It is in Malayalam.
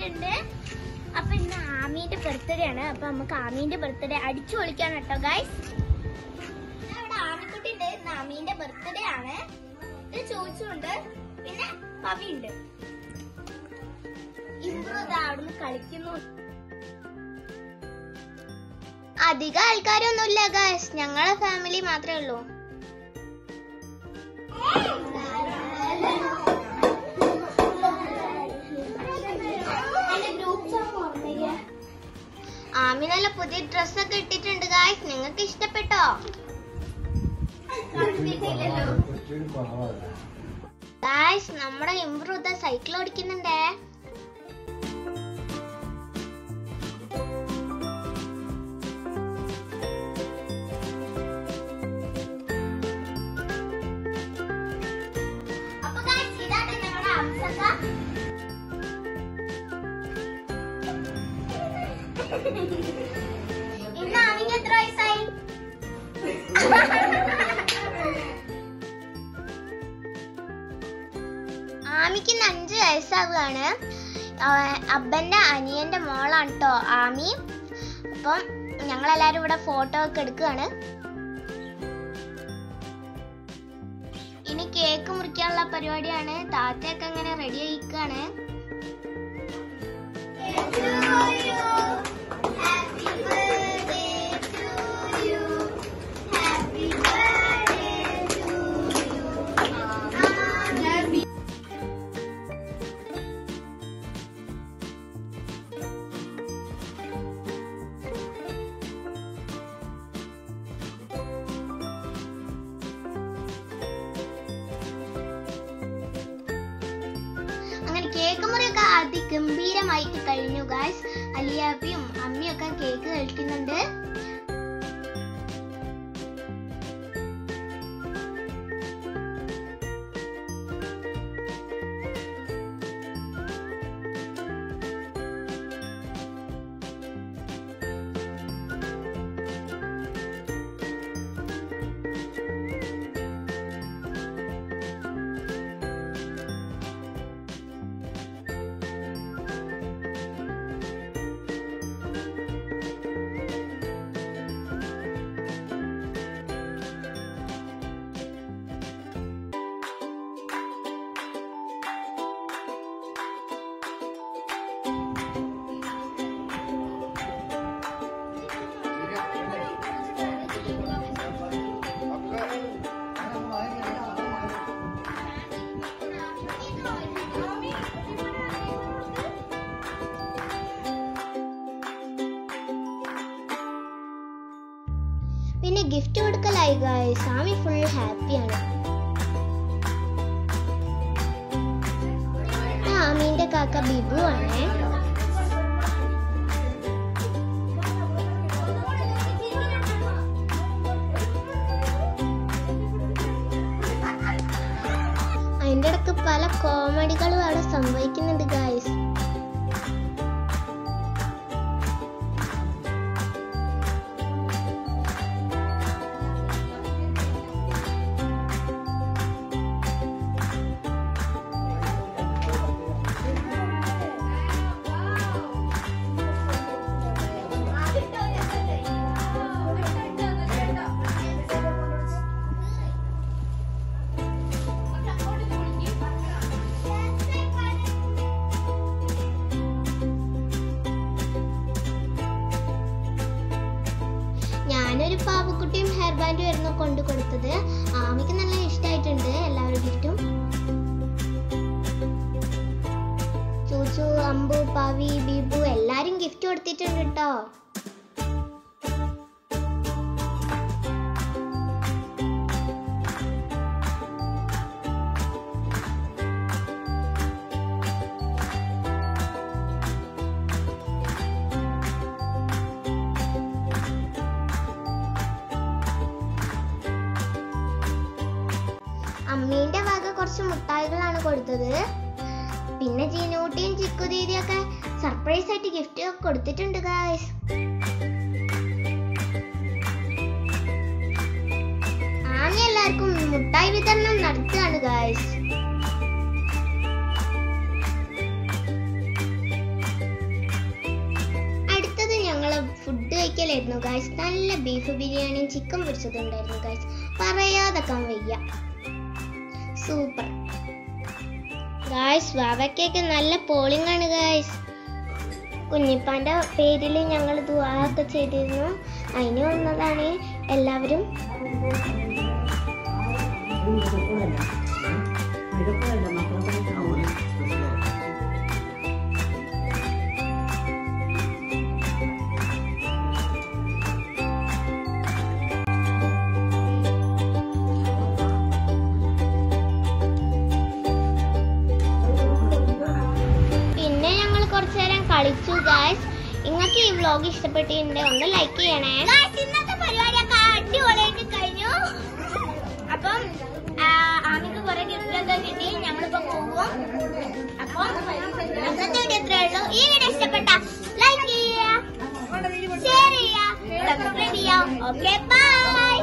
എത്തിയിട്ടുണ്ട് അപ്പൊ ഇന്ന് ആമീന്റെ ബർത്ത്ഡേ ആണ്. അപ്പൊ നമുക്ക് ആമീന്റെ ബർത്ത്ഡേ അടിച്ചു പൊളിക്കാൻ കേട്ടോ ഗൈസ് ഇവിടെ ആമിക്കുട്ടി ഉണ്ട്. ഇന്ന് ആമീന്റെ ബർത്ത്ഡേ ആണ്. ഇത് ചോദിച്ചുണ്ട് പിന്നെ പവി ഉണ്ട്. അവിടുന്ന് കളിക്കുന്നു. അധികം ആൾക്കാരൊന്നുമില്ല ഗൈസ് ഞങ്ങളെ ഫാമിലി മാത്രമേ ഉള്ളൂ. ആമി നല്ല പുതിയ ഡ്രസ്സൊക്കെ ഇട്ടിട്ടുണ്ട് ഗായ്സ് നിങ്ങൾക്ക് ഇഷ്ടപ്പെട്ടോ? ഗായ്സ് നമ്മുടെ ഇമ്പ്രൂവ് സൈക്കിൾ ഓടിക്കുന്നുണ്ടേ. എത്ര ആമിക്ക് ഇന്ന് അഞ്ച് വയസ്സാവുകയാണ് അബ്ബന്റെ അനിയന്റെ മോളാണ് കേട്ടോ ആമി. അപ്പം ഞങ്ങളെല്ലാരും ഇവിടെ ഫോട്ടോ ഒക്കെ എടുക്കുകയാണ് ഇനി കേക്ക് മുറിക്കാനുള്ള പരിപാടിയാണ്. താത്തയൊക്കെ അങ്ങനെ റെഡി ആയിക്കാണ് അങ്ങനെ കേക്ക് മുറിയൊക്കെ അതിഗംഭീരമായിട്ട് കഴിഞ്ഞു ഗായ്സ് അലിയാബിയും അമ്മയും പിന്നെ ഗിഫ്റ്റ് കൊടുക്കലായി ഗായ് ആമി ഫുൾ ഹാപ്പിയാണ് ആമീന്റെ കാക്ക ബിബു ആണേ. അതിന്റെ ഇടയ്ക്ക് പല കോമഡികളും അവിടെ സംഭവിക്കുന്നുണ്ട് ഗായ്സ് ബാൻഡും വരുന്ന കൊണ്ട് കൊടുത്തത്. ആമിക്ക് നല്ല ഇഷ്ടമായിട്ടുണ്ട് എല്ലാവരും ഗിഫ്റ്റും ചൂച്ചു അമ്പു പവി ബിബു എല്ലാരും ഗിഫ്റ്റ് കൊടുത്തിട്ടുണ്ട് കേട്ടോ കുറച്ച് മുട്ടായികളാണ് കൊടുത്തത്. പിന്നെ ജീനൂട്ടിയും ചിക്കു ദീദിയൊക്കെ സർപ്രൈസ് ആയിട്ട് ഗിഫ്റ്റ് കൊടുത്തിട്ടുണ്ട് ഗായ്സ് ആമി എല്ലാവർക്കും മുട്ടായി വിതരണം നടത്തുകയാണ് ഗായ്സ് ഫുഡ് കഴിക്കലായിരുന്നു ഗായ്സ് നല്ല ബീഫ് ബിരിയാണിയും ചിക്കൻ പൊരിച്ചതുണ്ടായിരുന്നു ഗായ്സ് പറയാതൊക്കെ വയ്യ. സൂപ്പർ. ഗായ്സ് വാവയ്ക്കൊക്കെ നല്ല പോളിംഗ് ആണ് ഗായ്സ് കുഞ്ഞിപ്പാന്റെ പേരിൽ ഞങ്ങൾ ദുവാക്കെ ചെയ്തിരുന്നു. അതിന് വന്നതാണ് എല്ലാവരും പിന്നെ കളിച്ചു ഗായ്സ് നിങ്ങൾക്ക് ഈ വ്ലോഗ് ഇഷ്ടപ്പെട്ടിട്ടുണ്ടെങ്കിൽ ഒന്ന് ലൈക്ക് ചെയ്യണേ. ഇന്നത്തെ പരിപാടിയൊക്കെ അടിപൊളിയായിട്ട് കഴിഞ്ഞു. അപ്പം ആമിക്ക് കുറെ ഗിഫ്റ്റൊക്കെ കിട്ടി. ഞങ്ങളിപ്പോ പോകും അപ്പം ഇന്നത്തെ വീഡിയോ ഇത്രേ ഉള്ളൂ. ഈ വീഡിയോ ഇഷ്ടപ്പെട്ട ലൈക്ക് ചെയ്യുക ഷെയർ ചെയ്യുക സബ്സ്ക്രൈബ് ചെയ്യാം ഓക്കെ ബൈ